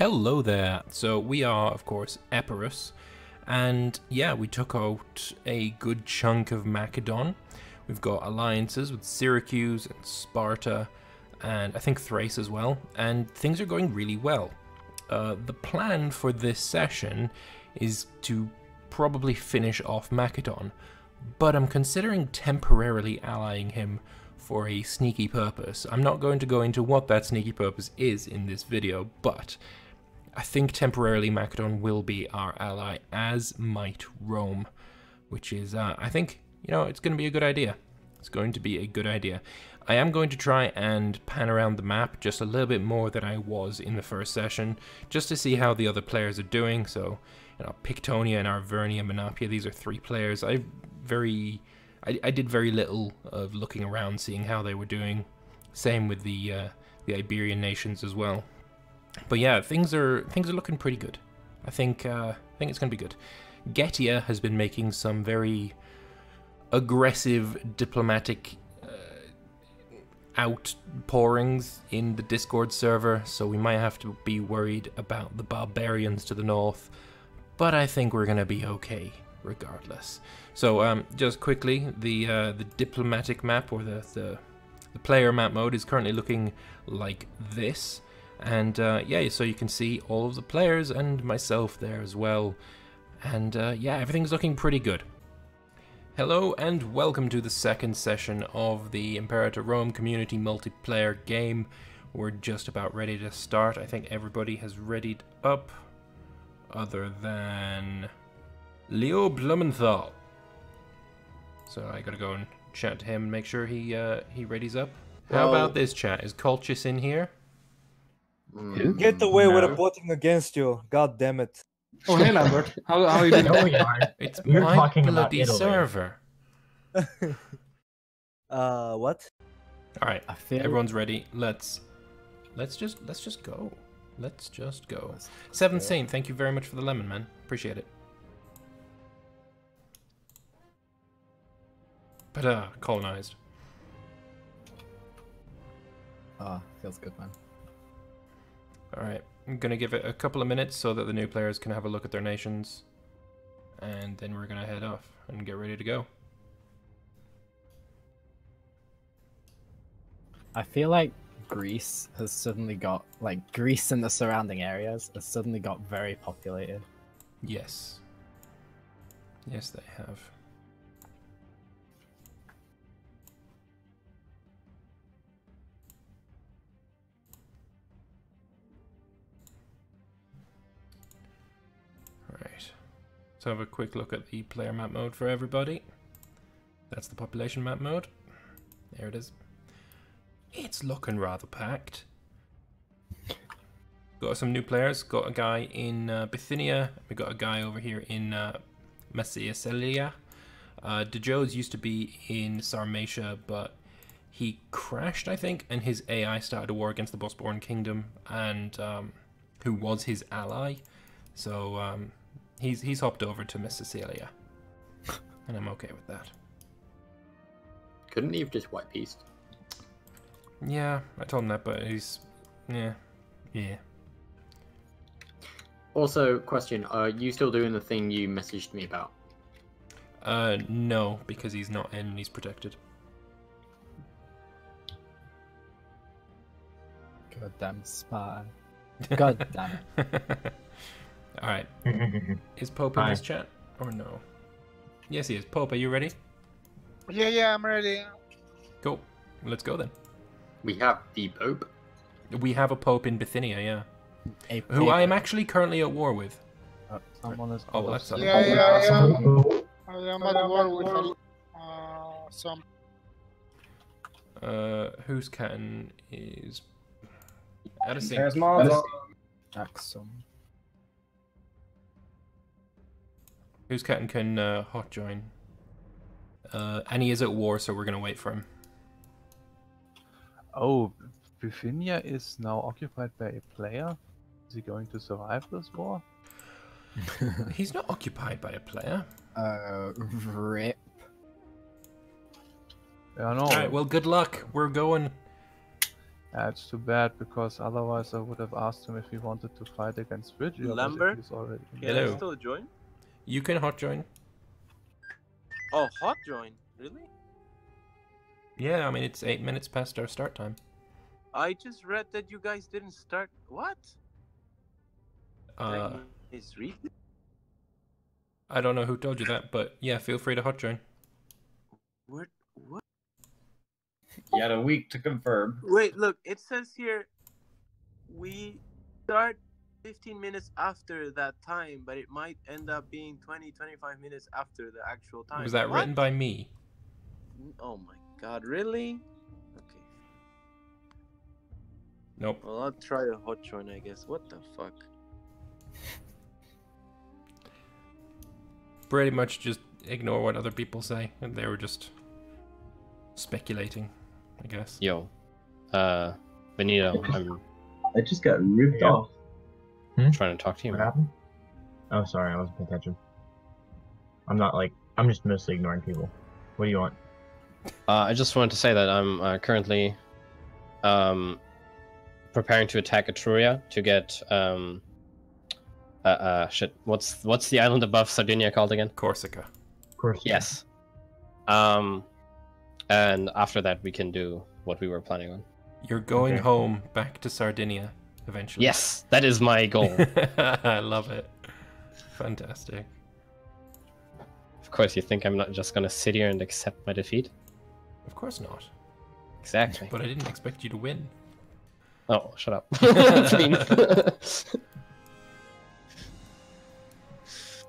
Hello there. So we are, of course, Epirus, and yeah, we took out a good chunk of Macedon. We've got alliances with Syracuse and Sparta, and I think Thrace as well, and things are going really well. Uh, the plan for this session is to probably finish off Macedon, but I'm considering temporarily allying him for a sneaky purpose. I'm not going to go into what that sneaky purpose is in this video, but I think temporarily Macedon will be our ally, as might Rome, which is, uh, I think, you know, it's going to be a good idea. It's going to be a good idea. I am going to try and pan around the map just a little bit more than I was in the first session, just to see how the other players are doing. So, you know, Pictonia and Arvernia, Menapia, these are three players. I very, I, I did very little of looking around, seeing how they were doing. Same with the uh, the Iberian nations as well. But yeah, things are things are looking pretty good. I think uh, I think it's going to be good. Getia has been making some very aggressive diplomatic uh, outpourings in the Discord server, so we might have to be worried about the barbarians to the north. But I think we're going to be okay regardless. So um, just quickly, the uh, the diplomatic map or the, the the player map mode is currently looking like this. And uh, yeah, so you can see all of the players and myself there as well. And uh, yeah, everything's looking pretty good. Hello and welcome to the second session of the Imperator Rome community multiplayer game. We're just about ready to start. I think everybody has readied up, other than Leo Blumenthal. So I gotta go and chat to him and make sure he uh, he readies up. How Well- about this chat? Is Colchis in here? Mm, Get away with no. a voting against you. God damn it. Oh, hey, Lambert. How, how are you doing? No, we aren't. It's We're my talking about bloody Italy. server. Uh, what? All right, I feel everyone's ready. Let's let's just let's just go. Let's just go. Seventh Saint, thank you very much for the lemon, man. Appreciate it. But uh, colonized. Oh, feels good, man. All right, I'm gonna give it a couple of minutes so that the new players can have a look at their nations, and then we're gonna head off and get ready to go. I feel like Greece has suddenly got like Greece and the surrounding areas has suddenly got very populated. Yes. Yes, they have. So have a quick look at the player map mode for everybody. That's the population map mode. There it is. It's looking rather packed. Got some new players. Got a guy in uh, Bithynia. We got a guy over here in uh, Macedonia. Uh, used to be in Sarmatia, but he crashed, I think, and his AI started a war against the Bosporan Kingdom, and um, who was his ally. So um, he's he's hopped over to Miss Cecilia, and I'm okay with that. Couldn't he have just white pieced? Yeah, I told him that, but he's yeah, yeah. Also, question: Are you still doing the thing you messaged me about? Uh, no, because he's not in. He's protected. Goddamn spy. God damn it. All right. Is Pope in Hi. this chat or no? Yes, he is. Pope, are you ready? Yeah, yeah, I'm ready. Cool. Let's go then. We have the Pope. We have a Pope in Bithynia, yeah. A Who I am actually currently at war with. Someone is. Oh, well, that's Yeah, yeah, yeah. I am at war with uh, some. Uh, whose canton is out of sync. There's Marvel. Axum. Whose canton can uh, hot join? Uh, and he is at war, so we're gonna wait for him. Oh, Bithynia is now occupied by a player. Is he going to survive this war? He's not occupied by a player. Uh, rip. I don't know. All right. Well, good luck. We're going. Yeah, it's too bad because otherwise I would have asked him if he wanted to fight against Phrygia. but Lambert? He's already in Can Hello. I still join? You can hot join. Oh, hot join. Really? Yeah, I mean it's eight minutes past our start time. I just read that you guys didn't start. What? Uh, Like, is read? I don't know who told you that, but yeah, feel free to hot join. What? What? You had a week to confirm. Wait, look. It says here we start 15 minutes after that time, but it might end up being 20, 25 minutes after the actual time. Was that What? written by me? Oh my god, really? Okay. Nope. Well, I'll try a hot join, I guess. What the fuck? Pretty much just ignore what other people say, and they were just speculating, I guess. Yo, uh, Benito, I'm I just got ripped Yeah. off. Trying to talk to you. What happened? Oh, sorry, I wasn't paying attention. I'm not like I'm just mostly ignoring people. What do you want? Uh, I just wanted to say that I'm uh, currently um, preparing to attack Etruria to get um, uh, uh, shit. What's what's the island above Sardinia called again? Corsica. Of course. Yes. Um, and after that we can do what we were planning on. You're going Okay. home back to Sardinia eventually. Yes, that is my goal. I love it. Fantastic. of course, you think I'm not just gonna sit here and accept my defeat? Of course not. Exactly. But I didn't expect you to win. Oh, shut up.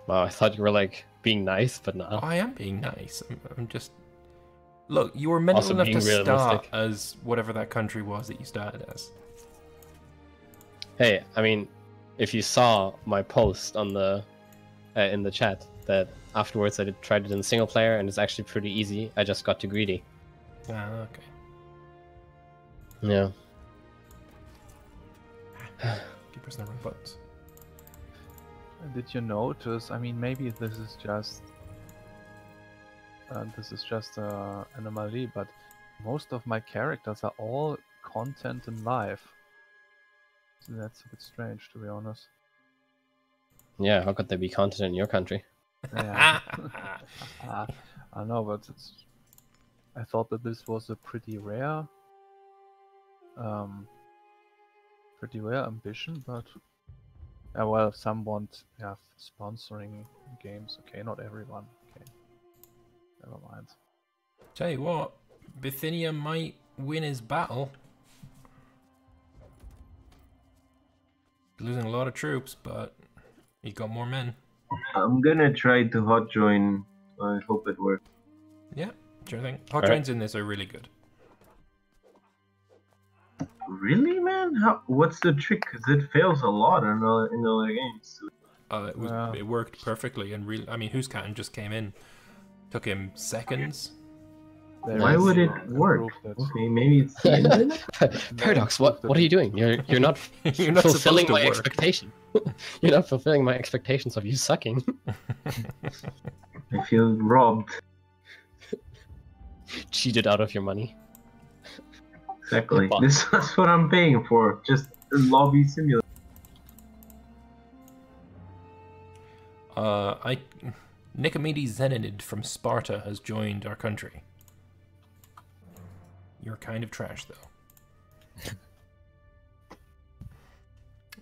Wow, I thought you were like being nice, but no. I am being nice. I'm, I'm just. Look, you were mental Also enough to being start as whatever that country was that you started as. Hey, I mean, if you saw my post on the uh, in the chat, that afterwards I did tried it in single player and it's actually pretty easy. I just got too greedy. Ah, okay. Yeah. Keep pressing the wrong buttons. Did you notice? I mean, maybe this is just uh, this is just uh, an anomaly, but most of my characters are all content in life. So that's a bit strange, to be honest. Yeah, how could there be content in your country? Yeah. Ah, I know, but it's. I thought that this was a pretty rare, um, pretty rare ambition, but yeah, well, some want yeah sponsoring games. Okay, not everyone. Okay, never mind. Tell you what, Bithynia might win his battle. Losing a lot of troops, but he got more men. I'm gonna try to hot join. I hope it works. Yeah, sure thing. Hot joins trains in this are really good. Really, man? How? What's the trick? Cause it fails a lot in other, in other games. Uh, it, was, Wow. it worked perfectly, and real. I mean, who's Canton just came in, took him seconds. There Why would it work? Okay, maybe it's the. Paradox, what what are you doing? You're you're not You're not fulfilling my work. expectation. you're not fulfilling my expectations of you sucking. I feel robbed. Cheated out of your money. Exactly. But- This is what I'm paying for. Just a lobby simulator. Uh, I, Nicomedes Zenonid from Sparta has joined our country. You're kind of trash, though.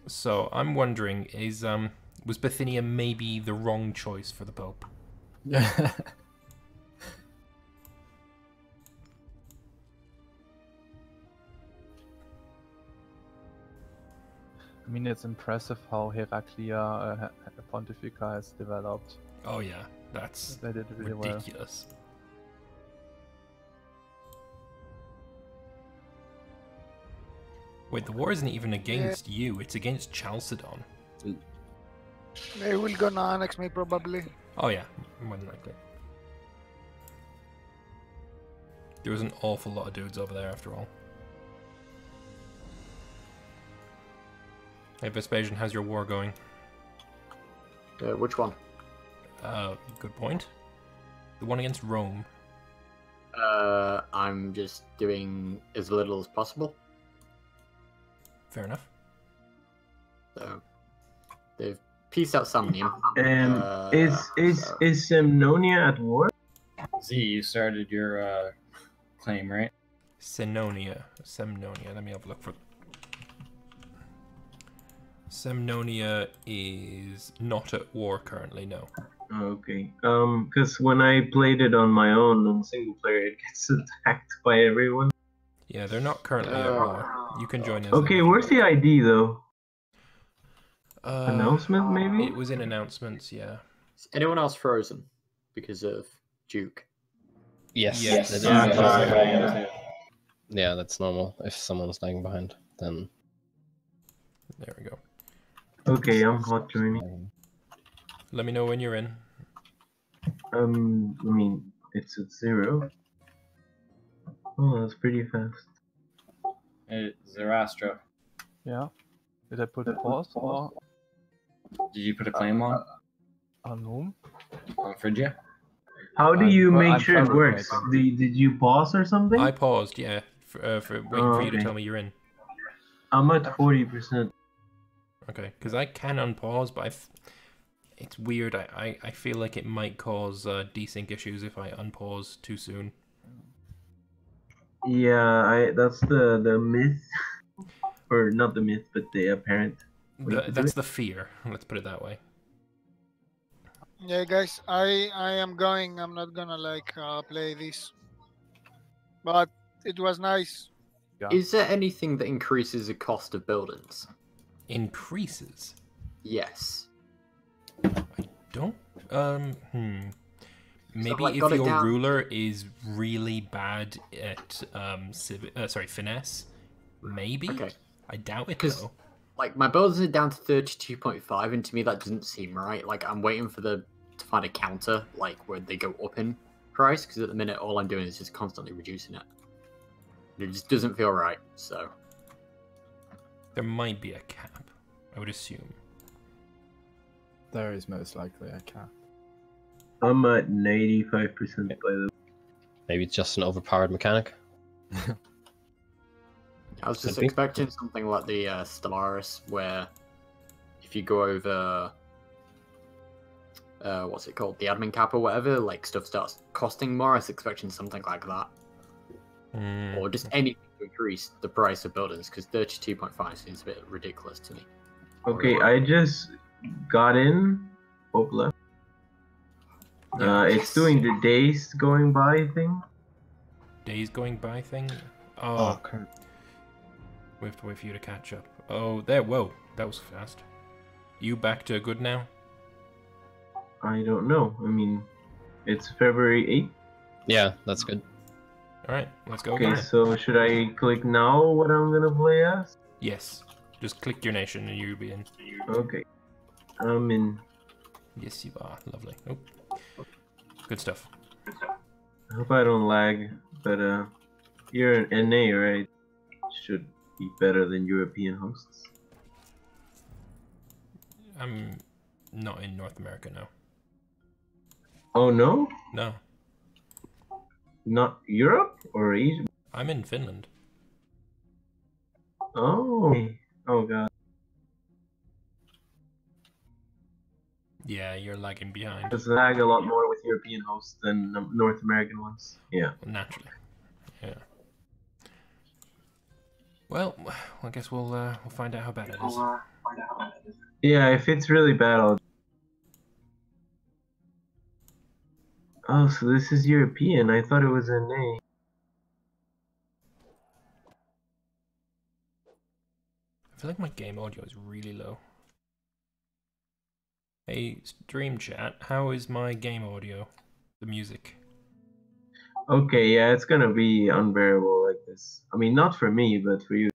so I'm wondering, is um, was Bithynia maybe the wrong choice for the Pope? I mean, it's impressive how Heraclea uh, Pontica has developed. Oh yeah, that's They did really well. Wait, the war isn't even against you; it's against Chalcedon. They will gonna annex me probably. Oh yeah, more than likely. There was an awful lot of dudes over there after all. Hey Vespasian, how's your war going? Uh, which one? Uh, good point. The one against Rome. Uh, I'm just doing as little as possible. Fair enough. So they've pieced out Samnium. Um, Uh, is is so- is Semnonia at war? Z, you started your uh, claim, right? Senonia. Semnonia. Let me have a look for. Semnonia is not at war currently, no. Okay. Um, because when I played it on my own on single player, it gets attacked by everyone. Yeah, they're not currently at war. You can join us. Okay, where's the ID though? Uh, Announcement, maybe? It was in announcements, yeah. Is anyone else frozen because of Duke? Yes. Yes. it is. Yeah, Yeah, yeah, Yeah, that's normal. If someone's lagging behind, then There we go. Okay, I'm hot joining. Let me know when you're in. Um, I mean, it's at zero. Oh, that's pretty fast. Hey, Zerastro, Yeah. Did I put a pause or did you put a claim on on whom? on Phrygia? How do I'm- you well, make I'm sure it works? Did, did you pause or something? I paused, yeah, for, uh, for waiting Oh, for you to tell me you're in. I'm at 40%. Okay, because I can unpause, but I f- it's weird. I, I, I feel like it might cause uh, desync issues if I unpause too soon. Yeah, I that's the the myth, or not the myth, but the apparent. The, that's the fear. Let's put it that way. Yeah, guys, I I am going. I'm not gonna like uh, play this, but it was nice. Yeah. Is there anything that increases the cost of buildings? Increases. Yes. I don't. Um. Hmm. Maybe like, if your down- ruler is really bad at um civ- uh, sorry finesse, maybe. Okay. I doubt it though. Like my buildings are down to thirty-two point five, and to me that doesn't seem right. Like I'm waiting for the to find a counter, like where they go up in price, because at the minute all I'm doing is just constantly reducing it. It just doesn't feel right. So There might be a cap. I would assume. There is most likely a cap. I'm at 95% by the maybe it's just an overpowered mechanic. I was just Could be. expecting something like the uh, Stellaris, where if you go over, uh, what's it called, the admin cap or whatever, like stuff starts costing more. I was expecting something like that, Hmm. or just anything to increase the price of buildings, because thirty-two point five seems a bit ridiculous to me. Okay, I just got in. Hope left. Uh, it's doing the days going by thing. Days going by thing. Oh, Oh, crap. we have to wait for you to catch up. Oh, there. Whoa, that was fast. You back to good now? I don't know. I mean, it's February 8th. Yeah, that's good. All right, let's go Okay, again. so should I click now what I'm gonna play as? Yes. Just click your nation and you'll be in. Okay. I'm in. Yes, you are. Lovely. Oh. Good stuff. I hope I don't lag, but uh, you're an NA, right? Should be better than European hosts. I'm not in North America now. Oh no? No, Not Europe or Asia? I'm in Finland. Oh. Oh god. Yeah, you're lagging behind. Does lag a lot more with European hosts than North American ones. Yeah. Naturally. Yeah. Well, I guess we'll uh, we'll find out how bad it is. Yeah, if it's really bad, I'll. Oh, so this is European. I thought it was NA. I feel like my game audio is really low. Hey, stream chat, how is my game audio? The music. Okay, yeah, it's gonna be unbearable like this. I mean, not for me, but for you.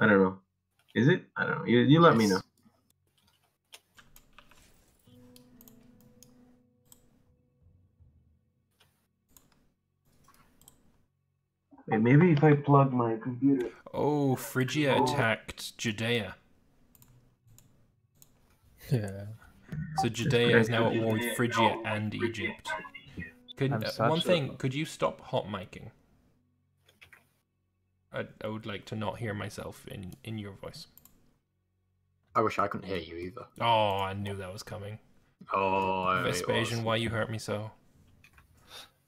I don't know. Is it? I don't know. You, you let me know. Wait, maybe if I plug my computer. Oh, Phrygia oh. attacked Judea. Yeah. So Judea is now at war with Phrygia and Egypt. Could uh, such one a- thing? Could you stop hot miking? I, I would like to not hear myself in, in your voice. I wish I couldn't hear you either. Oh, I knew that was coming. Oh, it Vespasian, was. why you hurt me so?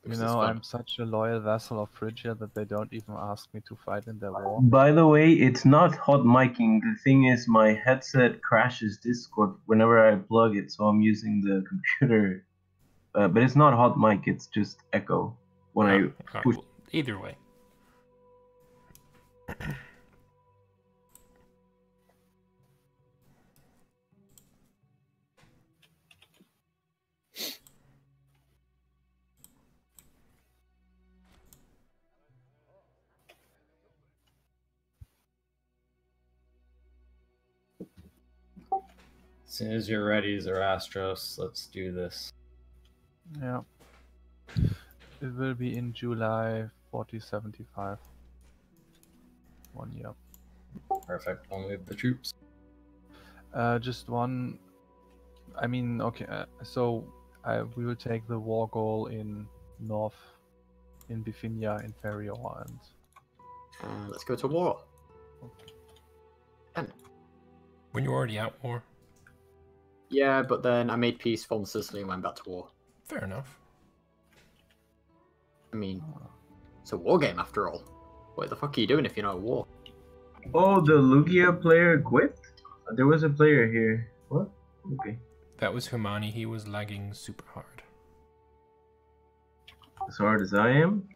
You know. I'm such a loyal vassal of Phrygia that they don't even ask me to fight in their war. By the way, it's not hot micing. The thing is, my headset crashes Discord whenever I plug it, so I'm using the computer. Uh, but it's not hot mic. It's just echo when I push. either way. As soon as you're ready, Zerastros, let's do this. Yeah. It will be in July 4075. One year. Perfect. I'll move the troops. Uh, just one. I mean, okay. Uh, so I we will take the war goal in north, in Bithynia, in Ferior, and Uh, let's go to war. and When you're already at war, Yeah, but then I made peace, formed Sicily, and went back to war. fair enough. I mean, it's a war game after all. What the fuck are you doing if you're not at war? Oh, the Lugia player quit. There was a player here. What? Okay. That was Humani. He was lagging super hard. As hard as I am.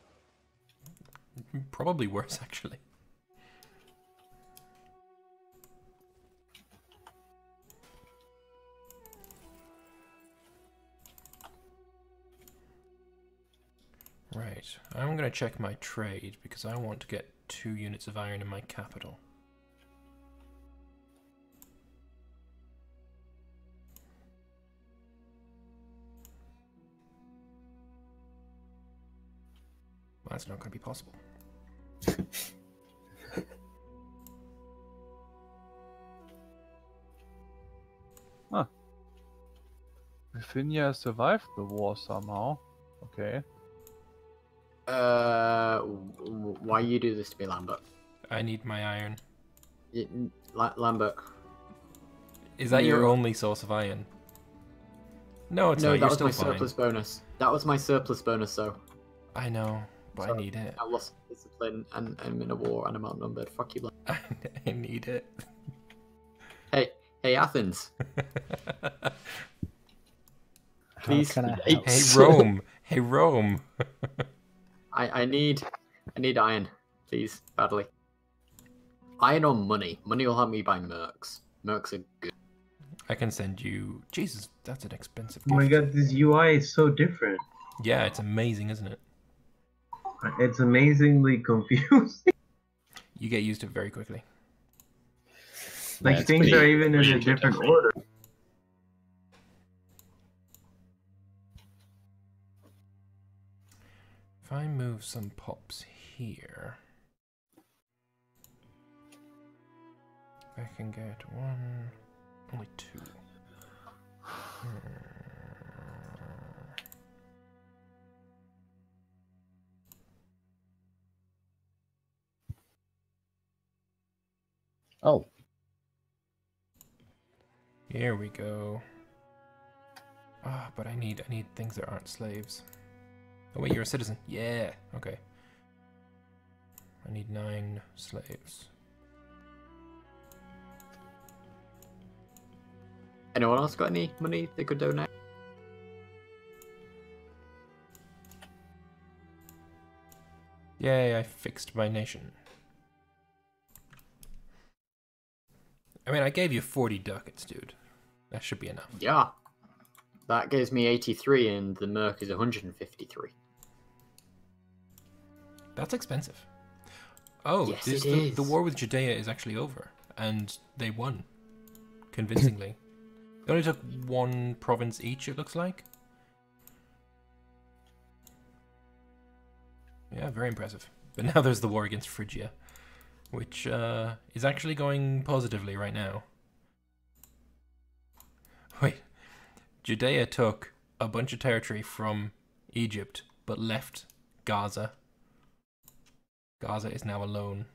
Probably worse, actually. Right, I'm gonna check my trade because I want to get two units of iron in my capital. That's not gonna be possible. Bithynia survived the war somehow. Okay. Uh, w- w- why you do this to me, Lambert? I need my iron. Y- n- La- Lambert. Is that your only source of iron? No, it's no, not. that You're was still my fine. surplus bonus. That was my surplus bonus, though. I know, but I need it. I lost discipline and I'm in a war and I'm outnumbered. Fuck you, Lambert. I need it. Hey, hey, Athens. Please. can I hey? Rome. Hey Rome. I, I need I need iron, please, badly. Iron or money. Money will help me buy mercs. Mercs are good. I can send you. Jesus, that's an expensive. Oh my god, this UI is so different. Yeah, it's amazing, isn't it? It's amazingly confusing. You get used to it very quickly. like Yeah, things pretty- are even in a different different. order. If I move some pops here, I can get one, only two. Hmm. Oh, Here we go. Ah, but I need I need things that aren't slaves. Oh wait, you're a citizen. Yeah. Okay. I need nine slaves. Anyone else got any money they could donate? Yay, I fixed my nation. I mean, I gave you 40 ducats, dude. That should be enough. Yeah. That gives me 83 and the merc is 153. That's expensive. Oh, Yes, this, the, the war with Judea is actually over, and they won convincingly. they only took one province each, it looks like. Yeah, very impressive. But now there's the war against Phrygia, which uh, is actually going positively right now. Wait, Judea took a bunch of territory from Egypt, but left Gaza. Gaza is now alone.